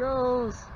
goes.